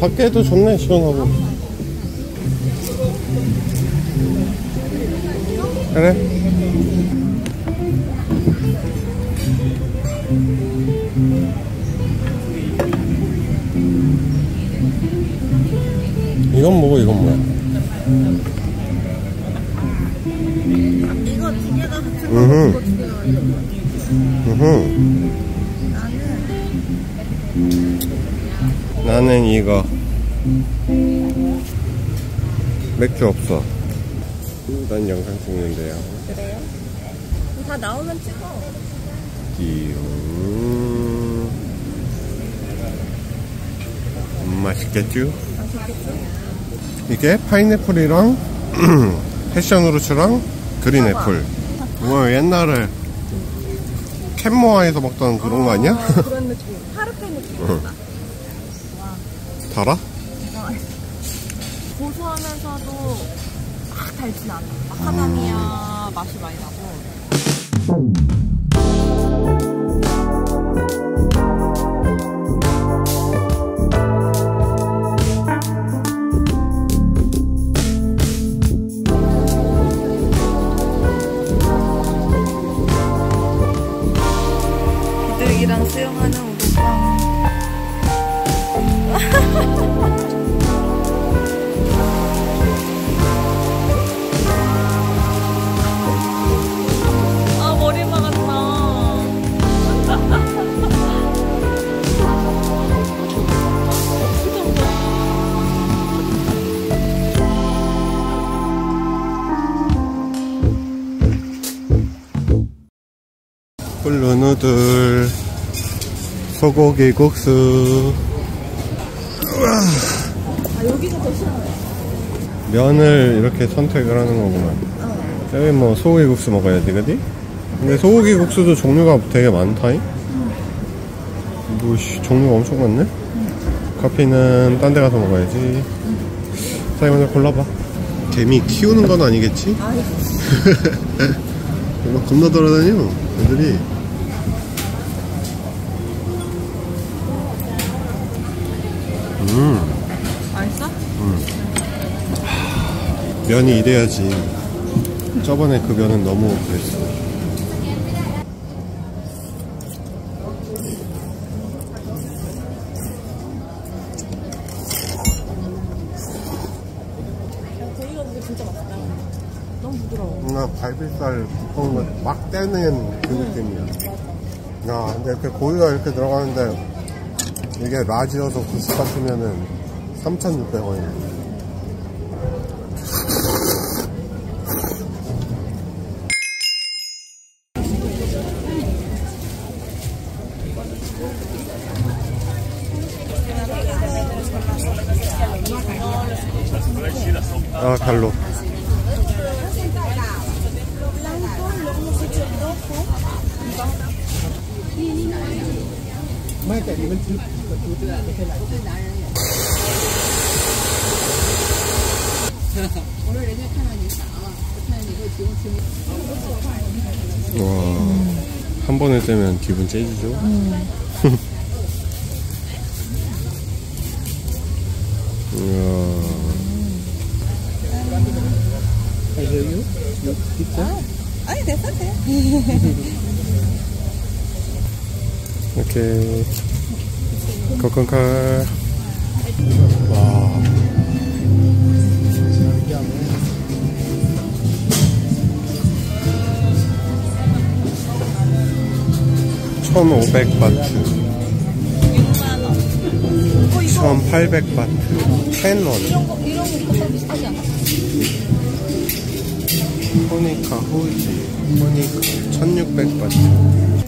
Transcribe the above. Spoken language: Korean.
밖에도 좋네 시원하고 그래 이건 뭐고 이건 뭐야 이거 두 개가 음흠. 거, 거. 으흠. 나는 나는 이거 맥주 없어 난 영상 찍는데요 그래요? 다 나오면 찍어. 띠용 음, 맛있겠죠? 이게 파인애플이랑 패션후르츠랑 그린애플 뭐 옛날에 캔모아에서 먹던 그런 거 아니야? 어, 그런 느낌. 파르페 느낌이다. 달아? 고소하면서도 막 달진 않아. 마카다미아 맛이 많이 나고. 비둘기랑 수영하는 우리빵. 꿀루누들 소고기 국수 아 여기가 더. 면을 이렇게 선택을 하는 거구만 여기 뭐 소고기 국수 먹어야지 그지? 근데 소고기 국수도 종류가 되게 많다잉? 뭐 씨, 종류가 엄청 많네? 커피는 딴 데 가서 먹어야지 자기 먼저 골라봐 개미 키우는 건 아니겠지? 막 겁나 돌아다녀 애들이 음 맛있어? 면이 이래야지 저번에 그 면은 너무 그랬어 고기가 근데 진짜 맛있다. 너무 부드러워. 뭔가 갈비살 두꺼운 거막 떼는 그 느낌이야 야 근데 이렇게 고기가 이렇게 들어가는데 이게 라지여서 90 같으면은 3,600원이네. 아 갈로 와, 한 번에 떼면 기분 째지죠? 이야. 아니 됐어 돼. 이렇게 와 천오백 바트 6만 원. 어 이거 천팔백 바트 텐원? 호니카 호지 호니카 천육백 바트